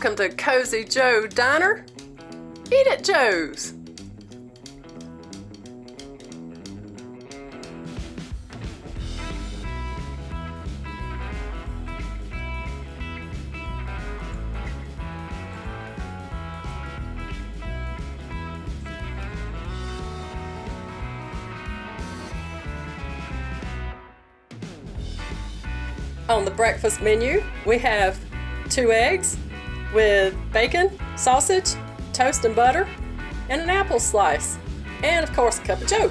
Welcome to Cozyy Joe Diner. Eat at Joe's. On the breakfast menu, we have two eggs with bacon, sausage, toast and butter, and an apple slice, and of course a cup of joe.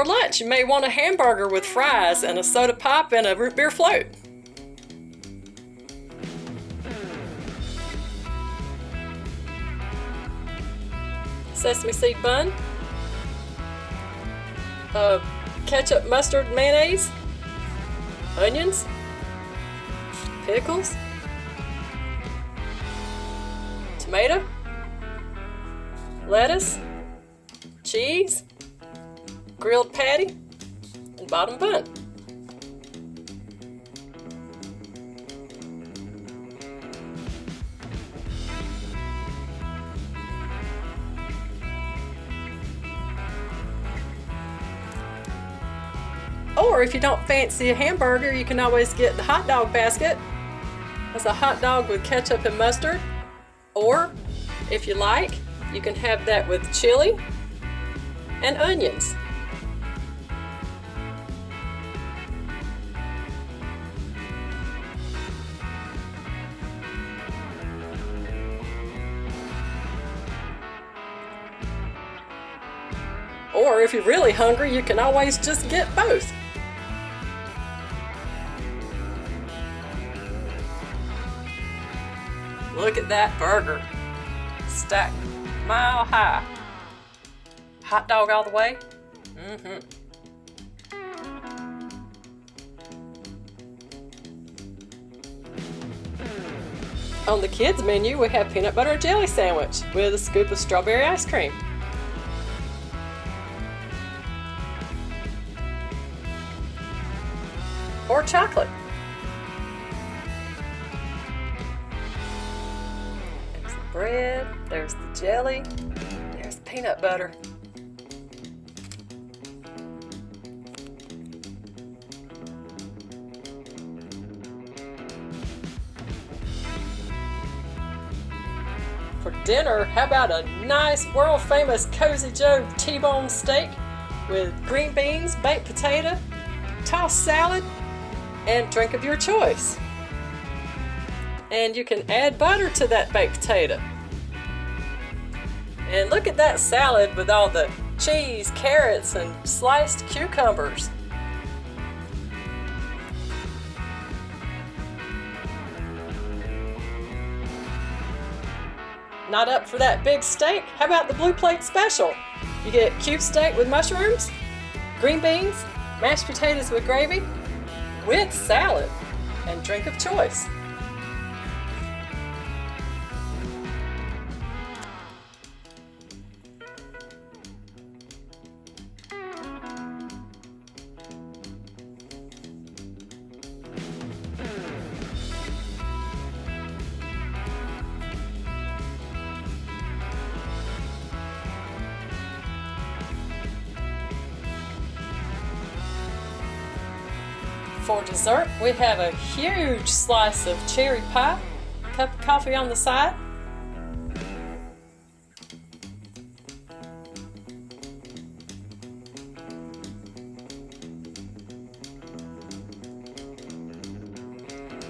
For lunch, you may want a hamburger with fries and a soda pop and a root beer float. Sesame seed bun, uh, ketchup, mustard, mayonnaise, onions, pickles, tomato, lettuce, cheese, grilled patty, and bottom bun. Or if you don't fancy a hamburger, you can always get the hot dog basket. That's a hot dog with ketchup and mustard. Or, if you like, you can have that with chili and onions. Or if you're really hungry, you can always just get both. Look at that burger. Stacked mile high. Hot dog all the way? Mm-hmm. On the kids menu, we have peanut butter jelly sandwich with a scoop of strawberry ice cream. Or chocolate. There's the bread, there's the jelly, there's the peanut butter. For dinner, how about a nice world famous Cozyy Joe T-bone steak with green beans, baked potato, tossed salad, and drink of your choice. And you can add butter to that baked potato. And look at that salad with all the cheese, carrots, and sliced cucumbers. Not up for that big steak? How about the blue plate special? You get cube steak with mushrooms, green beans, mashed potatoes with gravy, with salad and drink of choice. For dessert, we have a huge slice of cherry pie, cup of coffee on the side.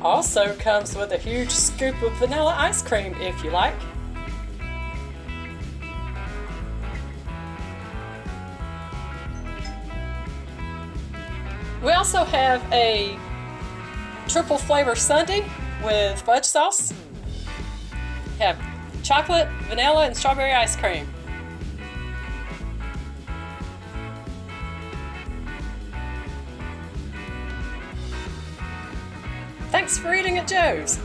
Also comes with a huge scoop of vanilla ice cream if you like. We also have a triple flavor sundae with fudge sauce. We have chocolate, vanilla, and strawberry ice cream. Thanks for eating at Joe's.